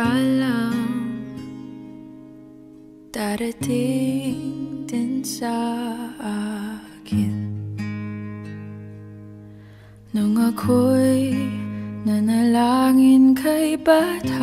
ka lang Darating din sa akin. Nung ako'y nanalangin kay Bata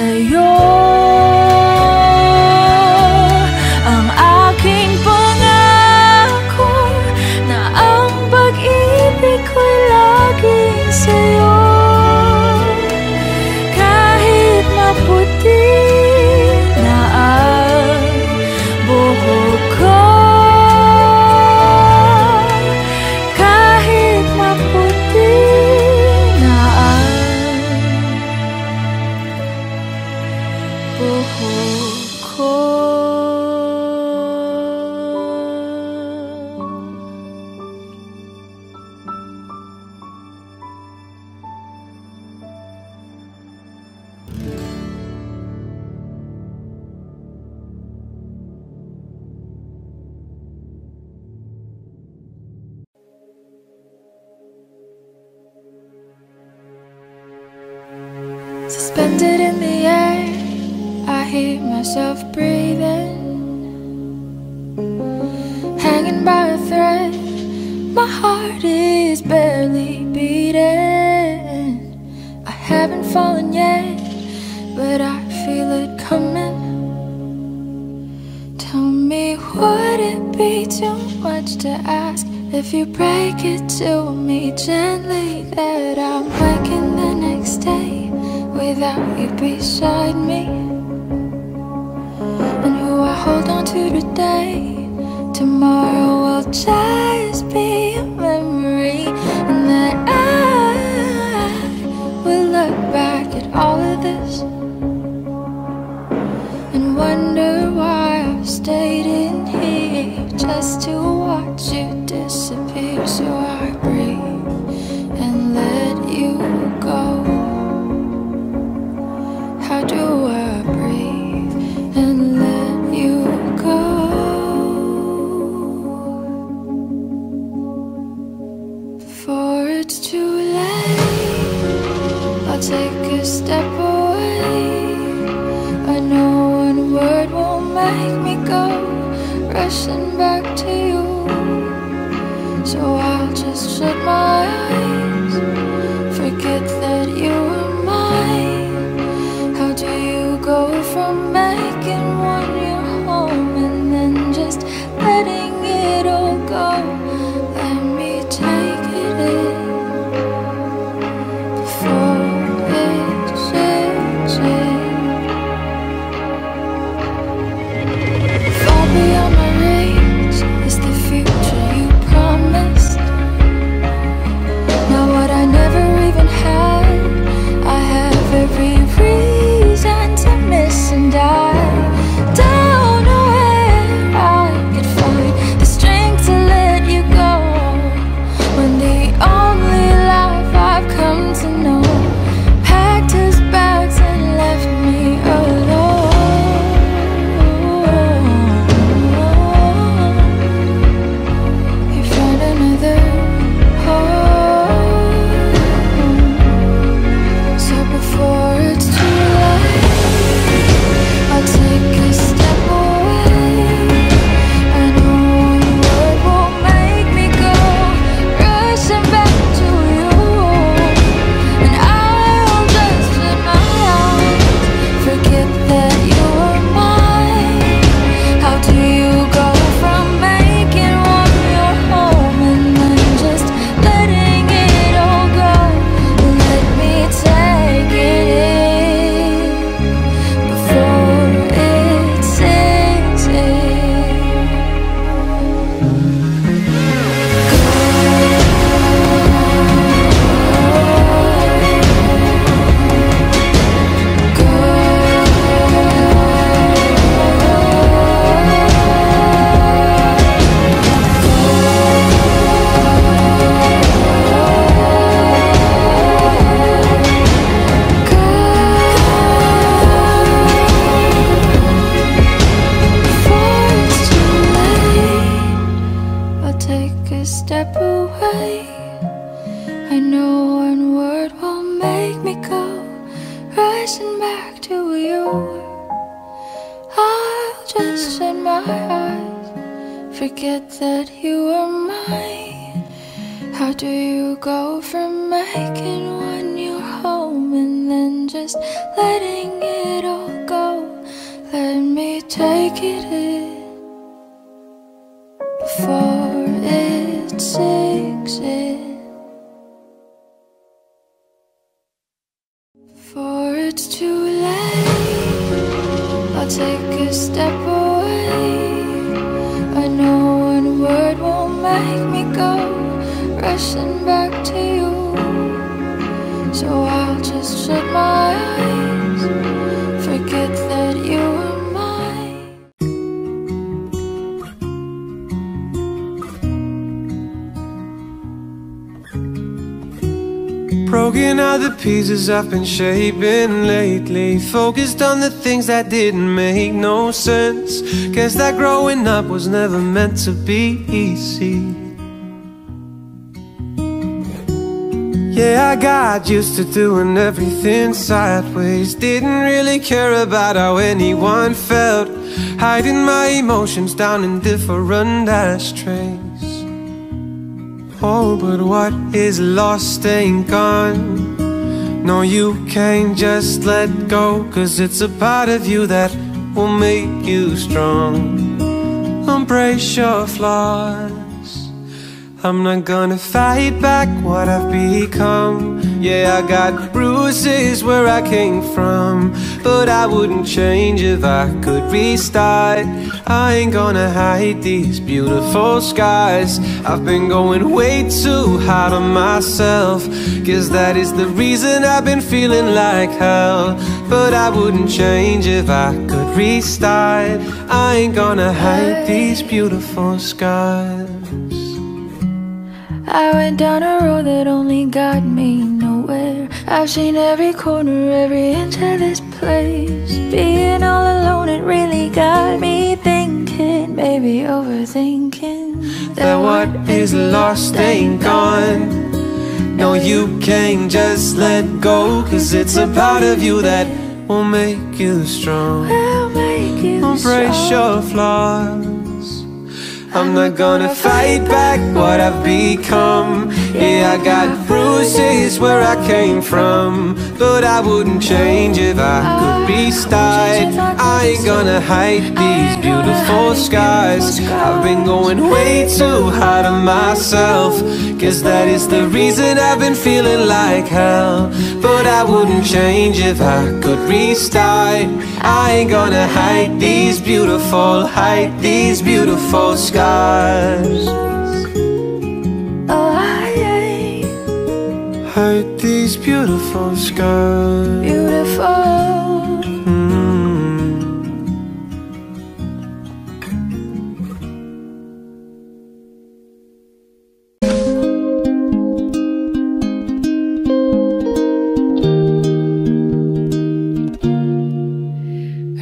在勇 I've been shaping lately. Focused on the things that didn't make no sense. Guess that growing up was never meant to be easy. Yeah, I got used to doing everything sideways. Didn't really care about how anyone felt. Hiding my emotions down in different ashtrays. Oh, but what is lost ain't gone. No, you can't just let go, cause it's a part of you that will make you strong. Embrace your flaws. I'm not gonna fight back what I've become. Yeah, I got bruises where I came from, but I wouldn't change if I could restart. I ain't gonna hide these beautiful skies. I've been going way too hard on myself, cause that is the reason I've been feeling like hell. But I wouldn't change if I could restart. I ain't gonna hide these beautiful scars. I went down a road that only got me nowhere. I've seen every corner, every inch of this place. Being all alone, it really got me thinking, maybe overthinking. that what is lost ain't gone. No, you can't just let go, cause it's a part of you that will make you strong. will make you Embrace embrace your flaws. I'm not gonna fight back what I've become. Yeah, I got bruises where I came from, but I wouldn't change if I could be restart. I ain't gonna hide these beautiful scars. I've been going way too hard on myself, cause that is the reason I've been feeling like hell. But I wouldn't change if I could restart. I ain't gonna hide these beautiful, hide these beautiful scars. Hide these beautiful scars. beautiful. Mm.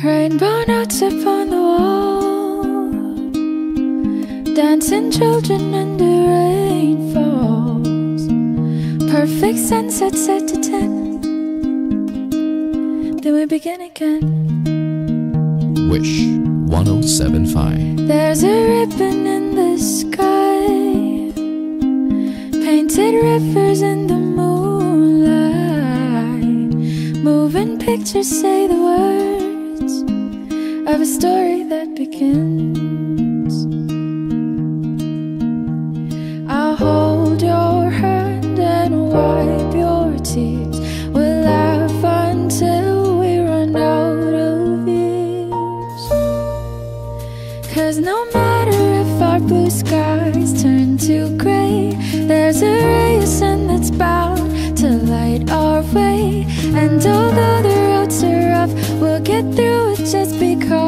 Rainbow notes upon the wall, dancing children under. Perfect sunset set to ten. Then we begin again. Wish 1075. There's a ribbon in the sky, painted rivers in the moonlight. Moving pictures say the words of a story that begins. Cause no matter if our blue skies turn to gray, there's a ray of sun that's bound to light our way. And although the roads are rough, we'll get through it just because.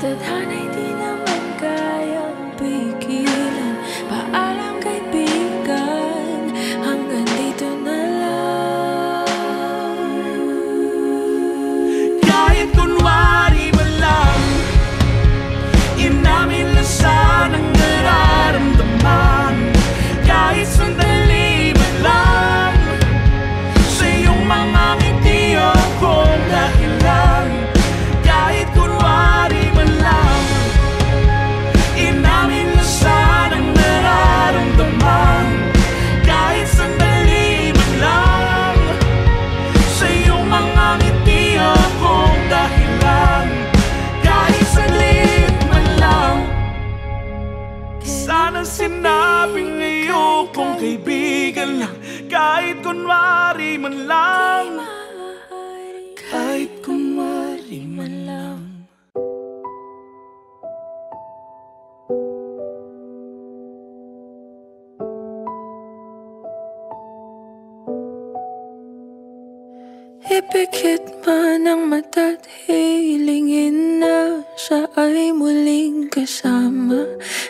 的他内ถ้ Pikit man ang mata't hilingin na Siya ay muling kasama?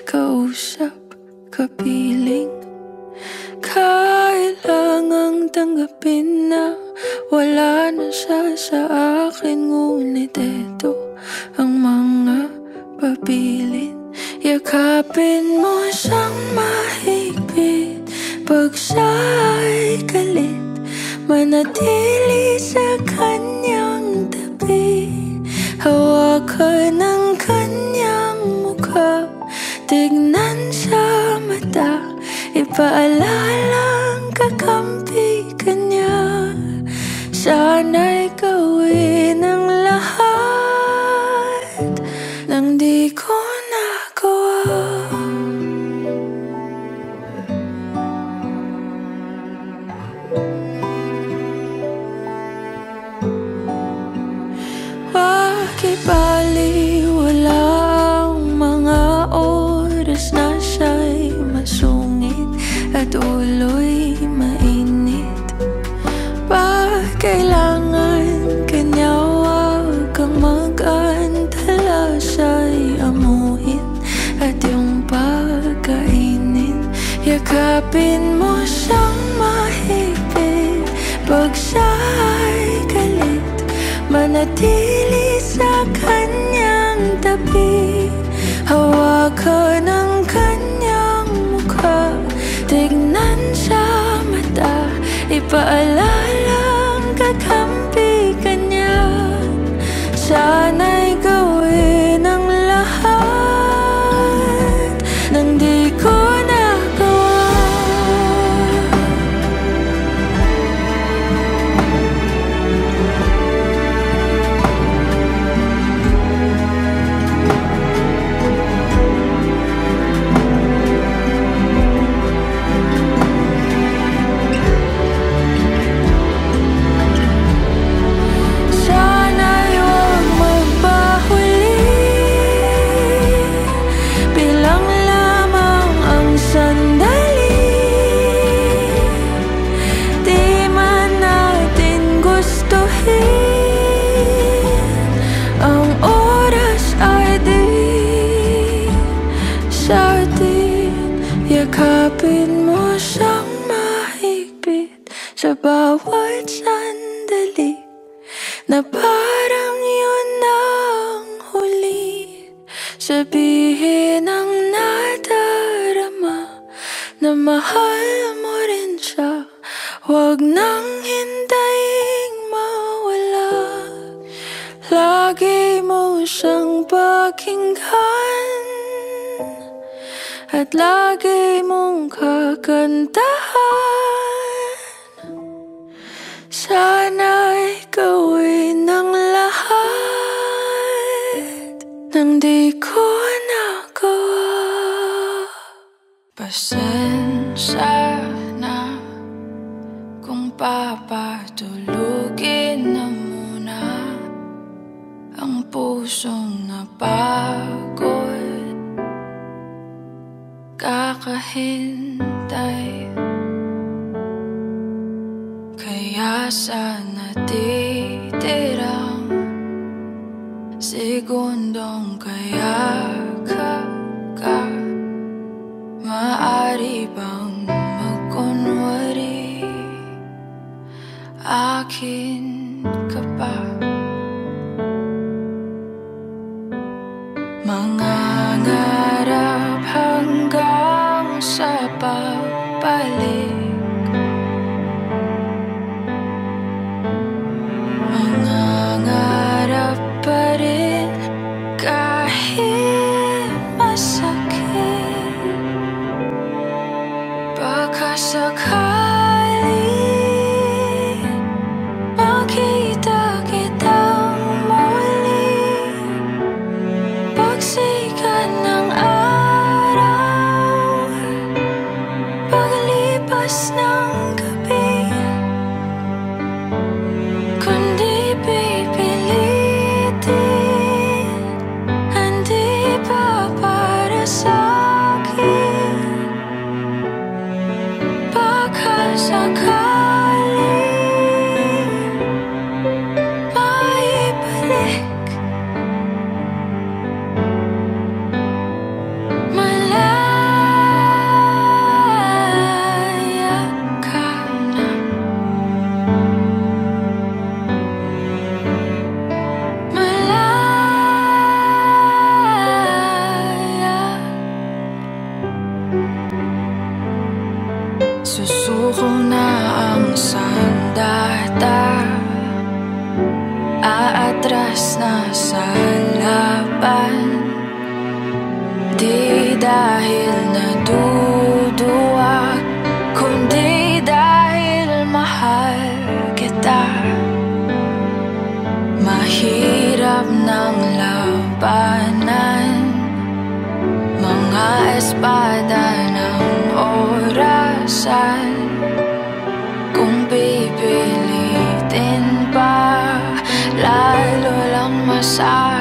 Kausap, kapiling. Kailangang tanggapin na Wala na siya sa akin Ngunit eto ang mga papilit Yakapin mo siyang mahigpit Pag siya ay galit Manatili sa kanyang tabi. Hawakan ang kanyang mukha. Tignan sa mata. Ipaalala ang kakampi kanya Sana'y gawin ang Yakapin mo siyang mahigpit. Pag siya ay galit Manatili sa kanyang tabi. Hawakan ang kanyang mukha. Tignan siya mata. Ipaalala ang kakampi kanya Siya espada ng orasan Kung pipilitin pa Lalo lang masasaktan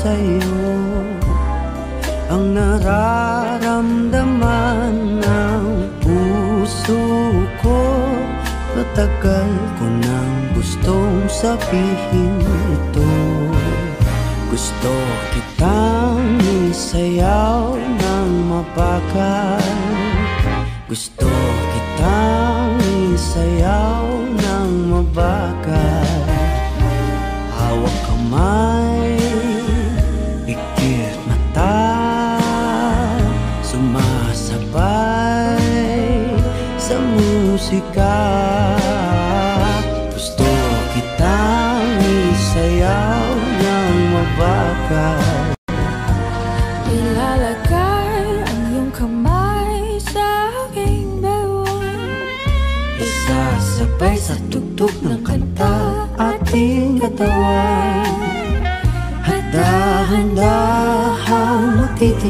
sa'yo. Ang nararamdaman ng puso ko Matagal ko nang gustong sabihin ito. Gusto kitang isayaw ng mabakal Gusto kitang isayaw ng mabakal Hawak kamay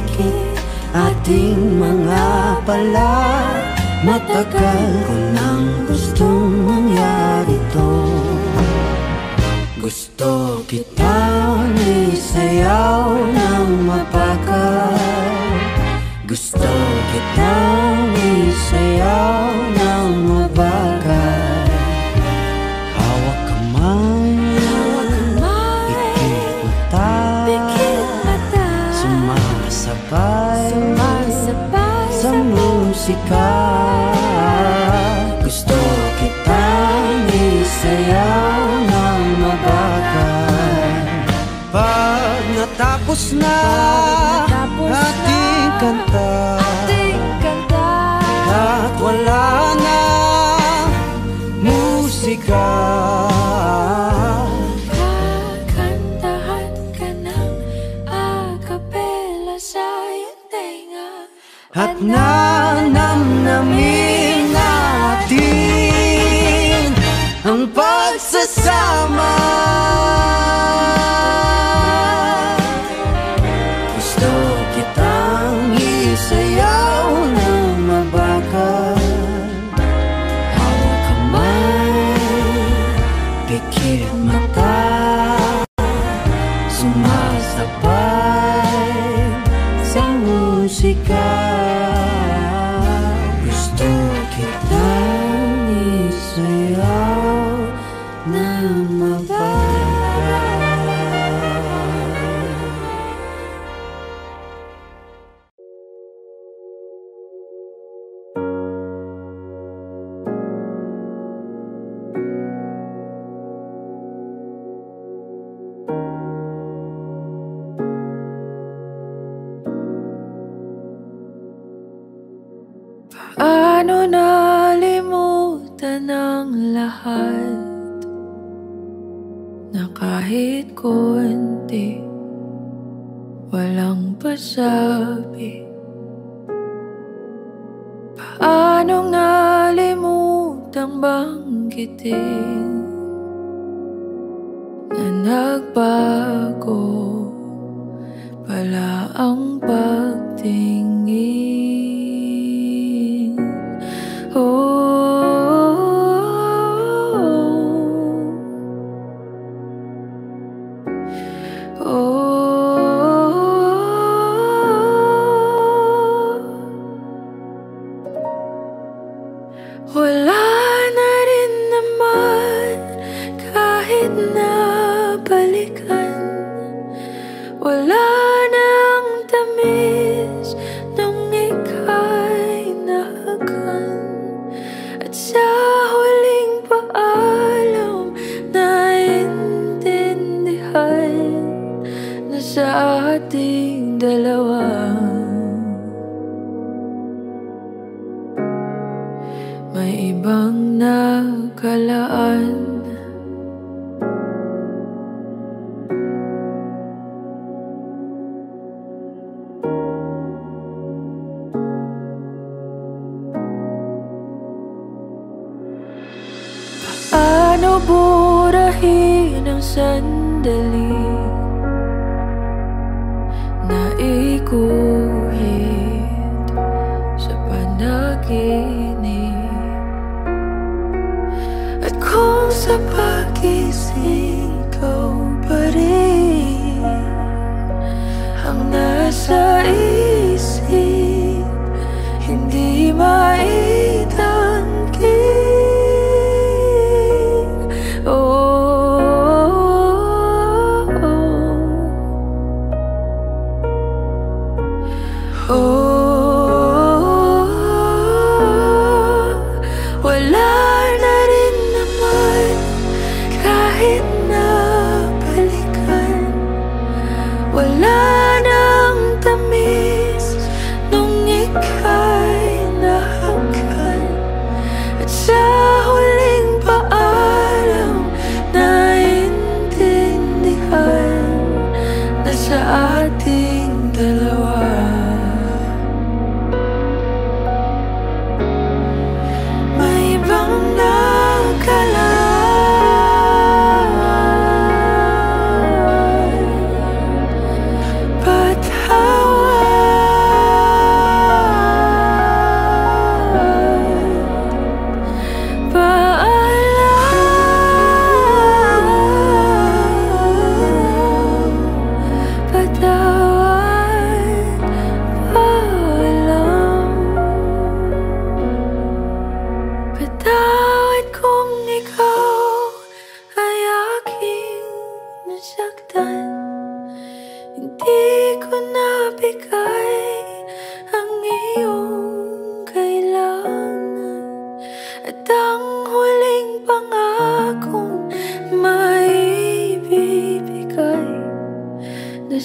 paligid Ating mga pala. Matagal ko nang gustong mangyari to. Gusto kita isayaw ng mapakal. Gusto kita isayaw now. lahat Na kahit konti Walang pasabi. Paanong nalimutang banggitin Na nagbago?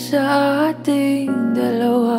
Sa ating dalawa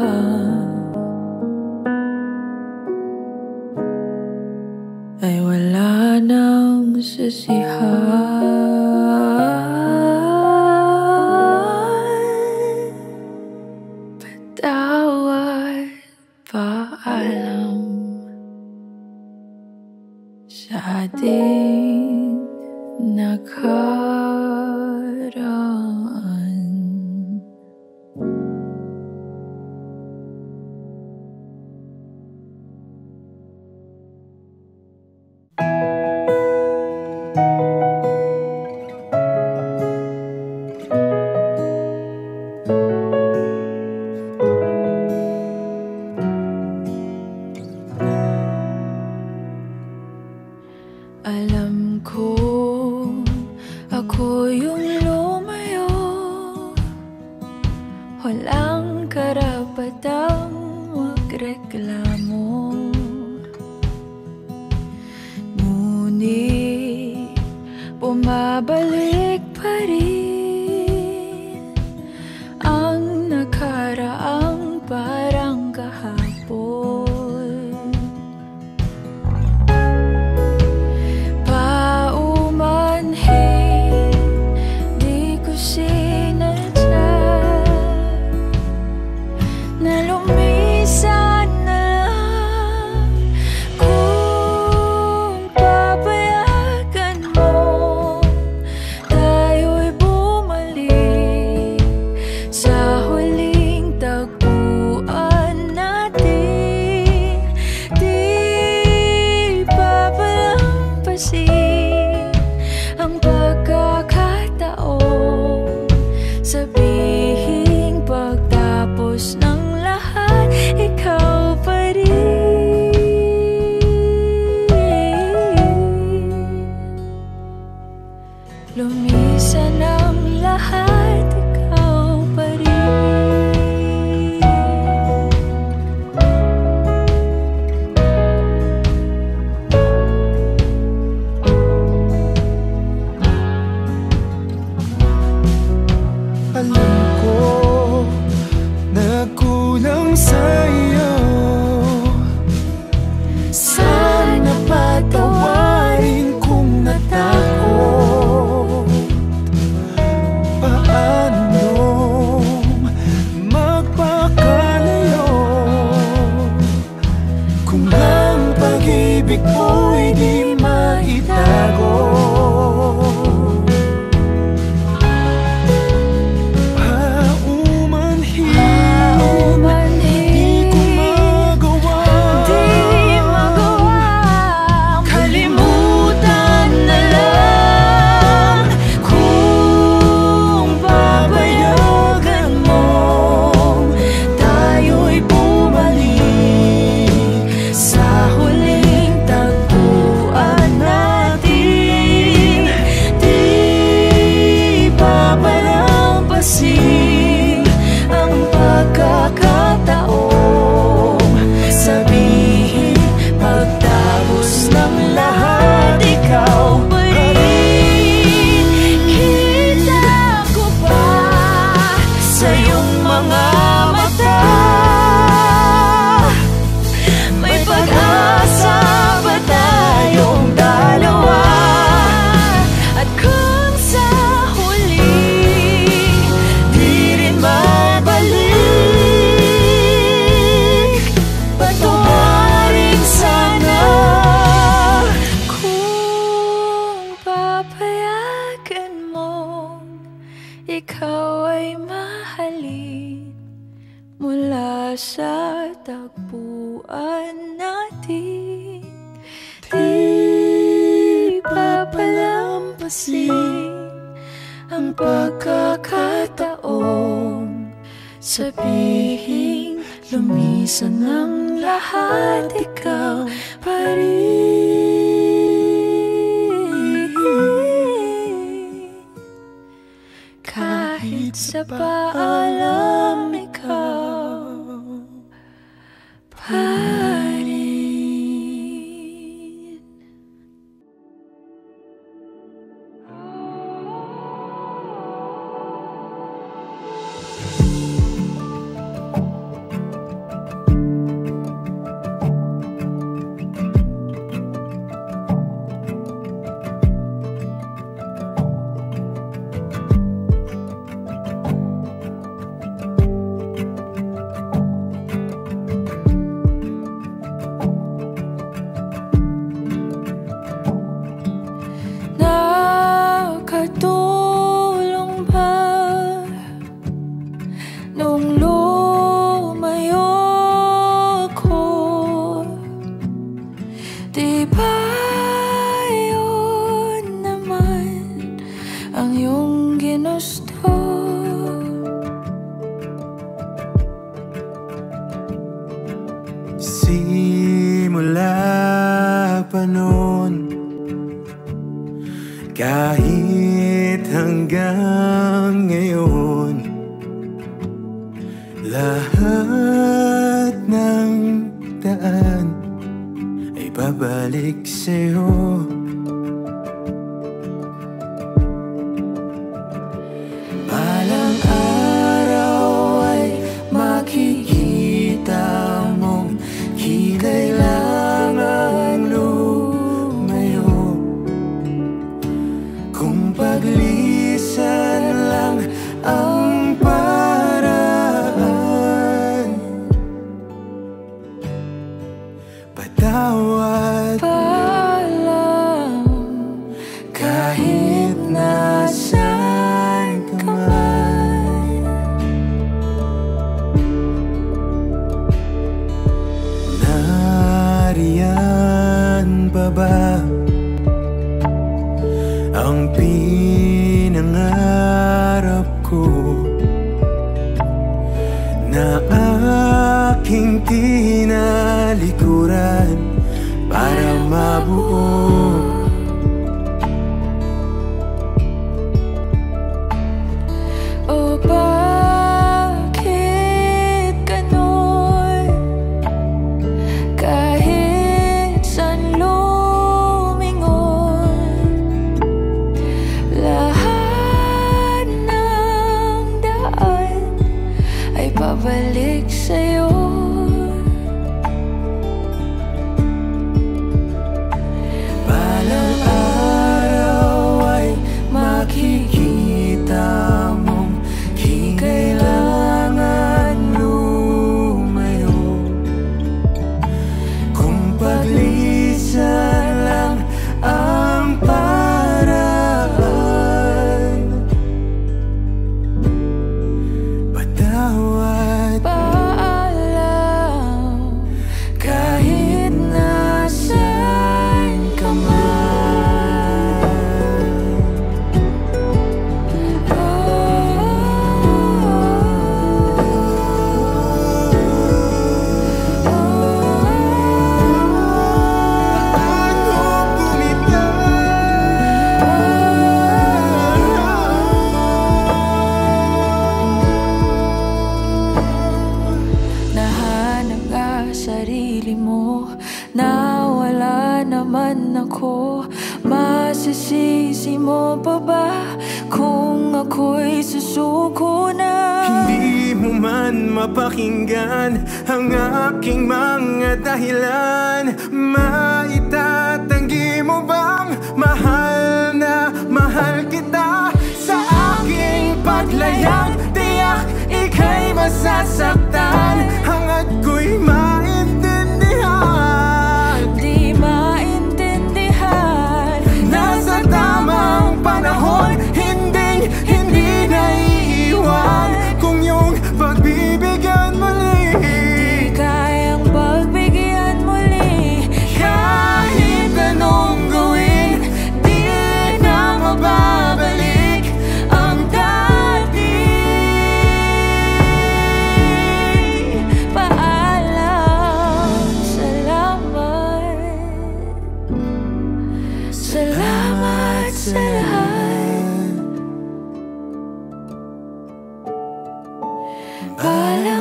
All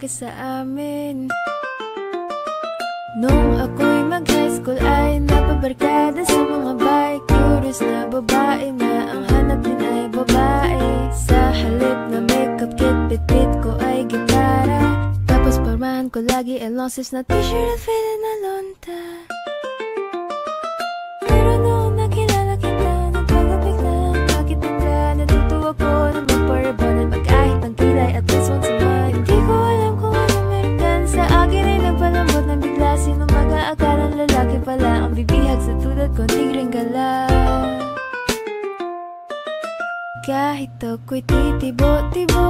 ka sa amin. Nung ako'y mag-high school ay napabarkada sa mga bay Curious na babae na ang hanap din ay babae. Sa halip na makeup kit, bitbit ko ay gitara. Tapos parmahan ko lagi ang loses na t-shirt. at magdala Kahit ako'y titibo-tibo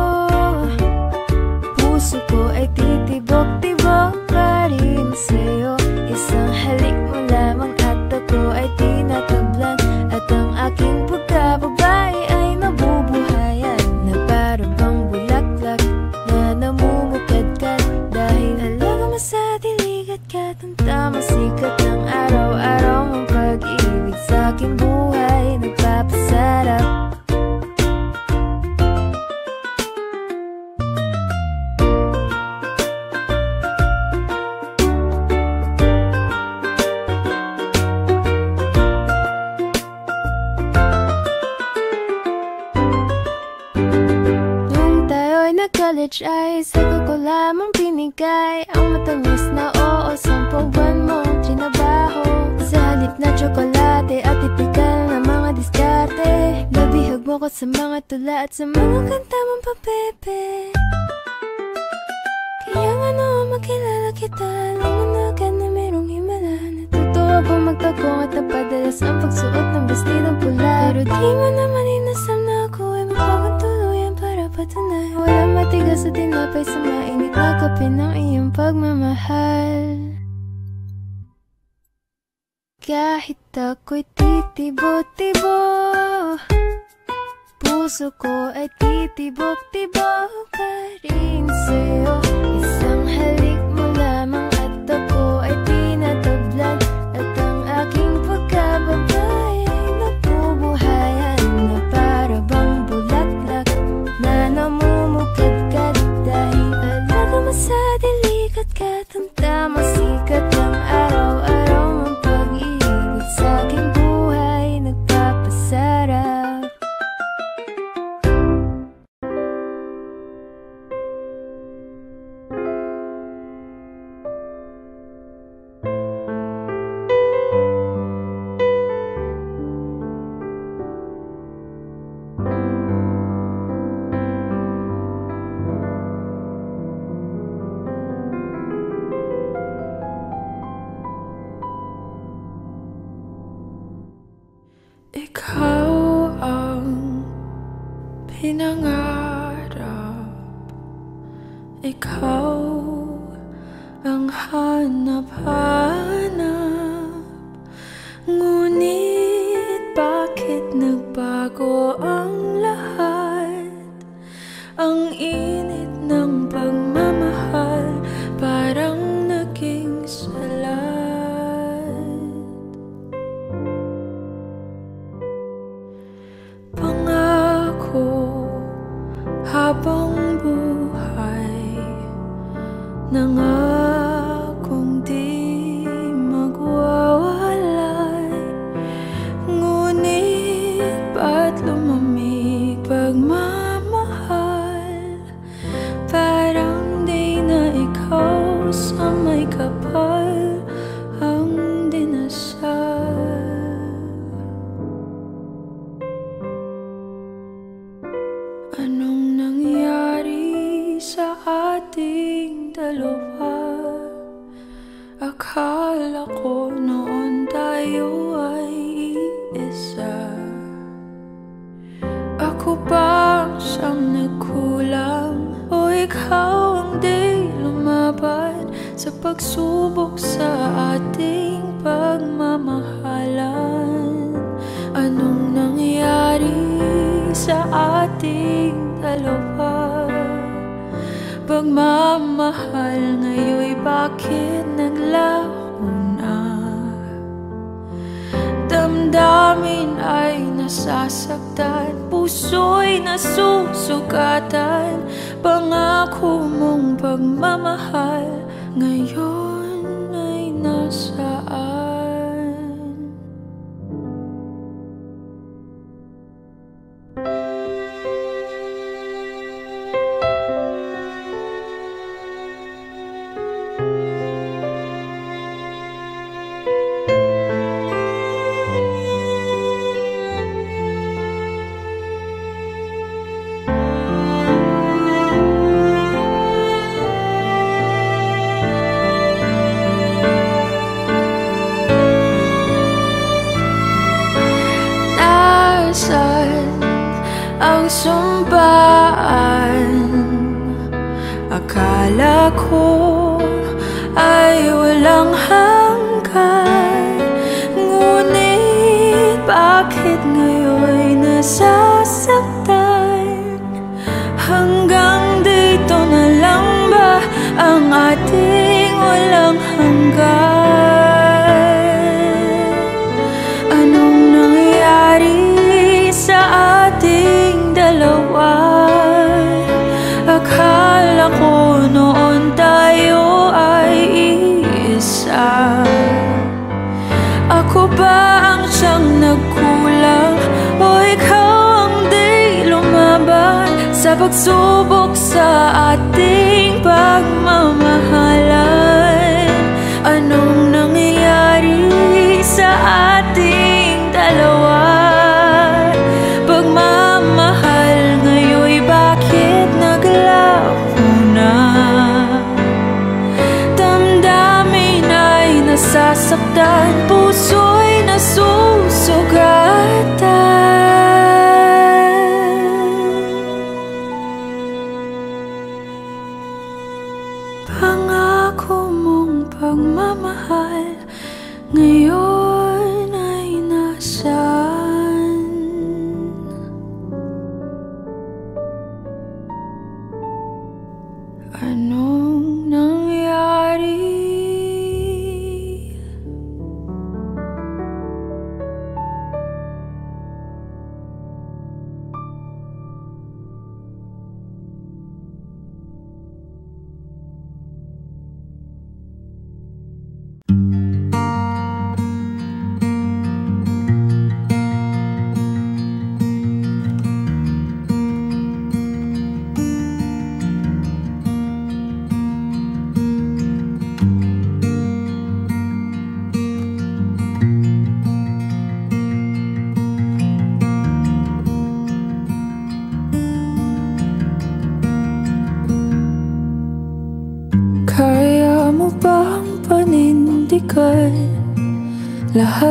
Puso ko ay titibok-tibok pa rin sa'yo. Isang halik mo lamang at ako ay tinatablan At ang aking pagkababae Some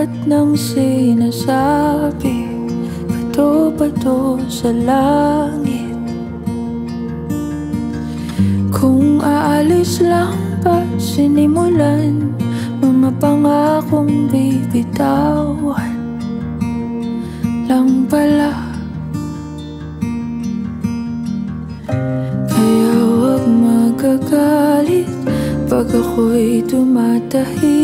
lahat ng sinasabi Pato-pato sa langit? Kung aalis lang pa sinimulan Mga pangakong bibitawan. Lang pala. Kaya huwag magagalit Pag ako'y tumatahi.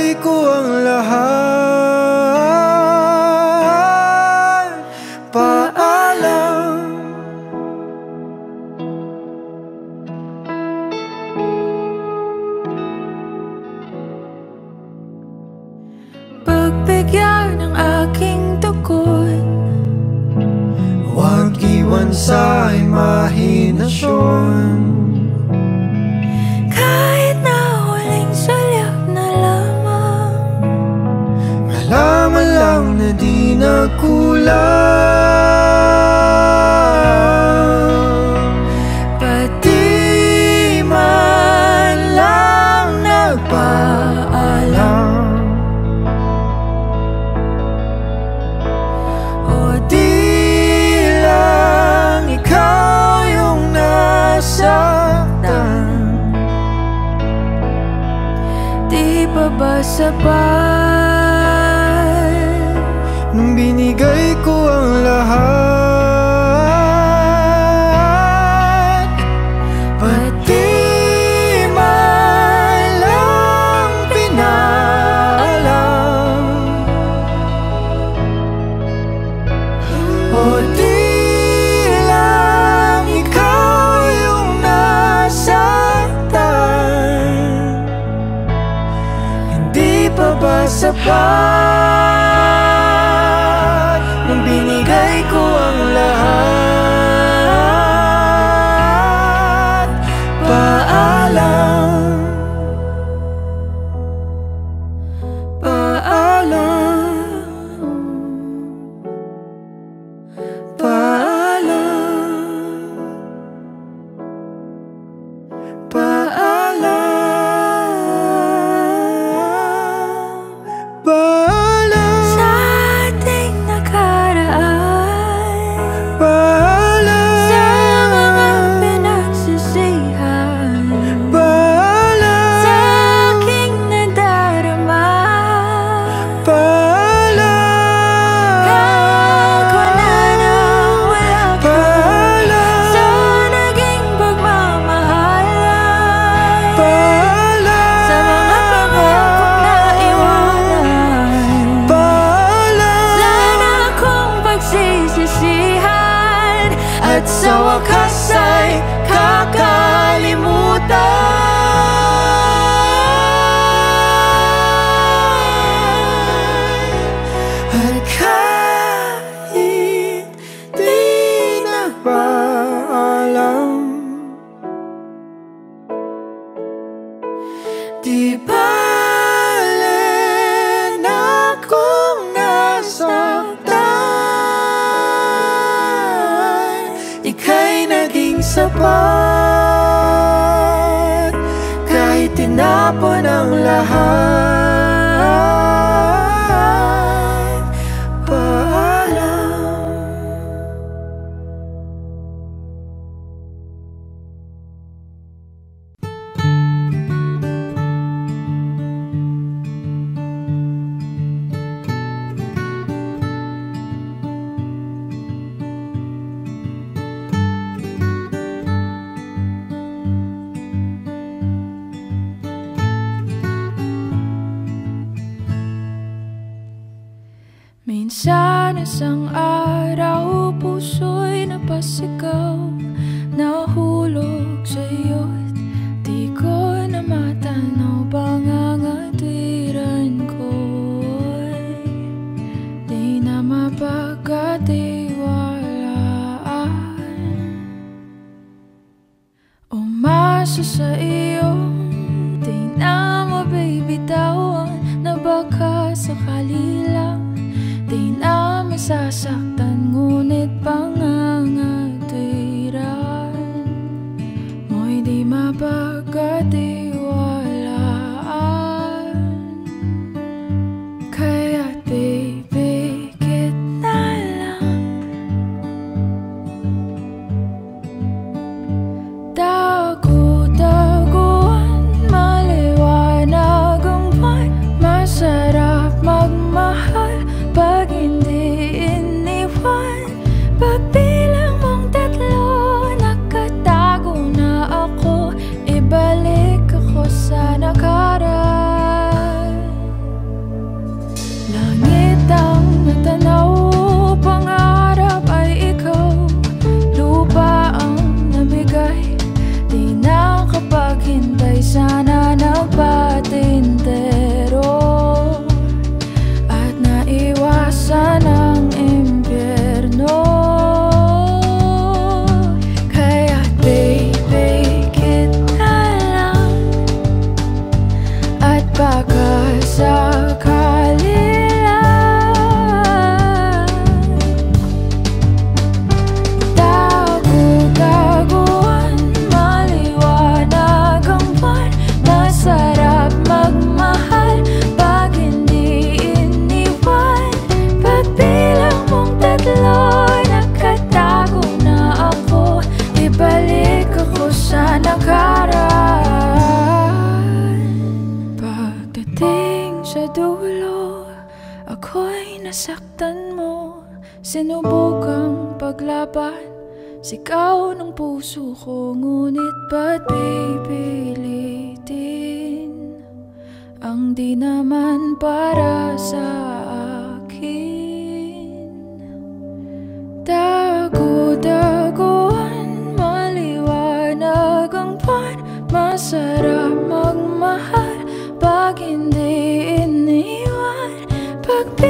Binigay ko ang lahat bırak beni